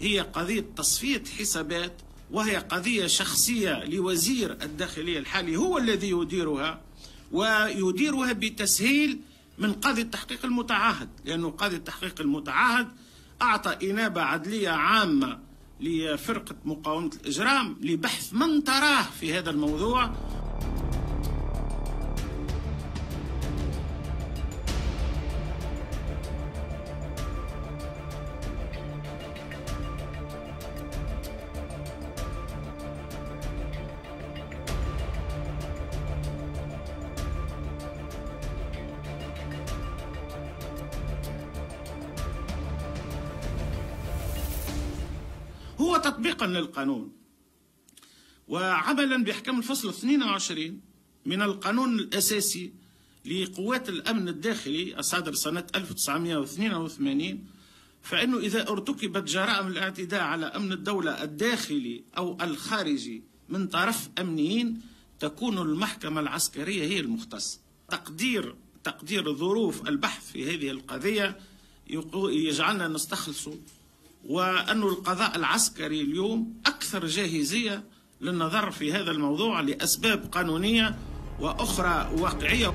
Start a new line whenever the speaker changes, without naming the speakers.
هي قضية تصفية حسابات وهي قضية شخصية لوزير الداخلية الحالي هو الذي يديرها ويديرها بتسهيل من قاضي التحقيق المتعهد لأنه قاضي التحقيق المتعهد أعطى إنابة عدلية عامة لفرقة مقاومة الإجرام لبحث من تراه في هذا الموضوع. هو تطبيقا للقانون. وعملا بأحكام الفصل 22 من القانون الأساسي لقوات الأمن الداخلي الصادر سنة 1982 فإنه إذا ارتكبت جرائم الاعتداء على أمن الدولة الداخلي أو الخارجي من طرف أمنيين تكون المحكمة العسكرية هي المختصة تقدير تقدير ظروف البحث في هذه القضية يجعلنا نستخلص وأن القضاء العسكري اليوم أكثر جاهزية للنظر في هذا الموضوع لأسباب قانونية وأخرى واقعية.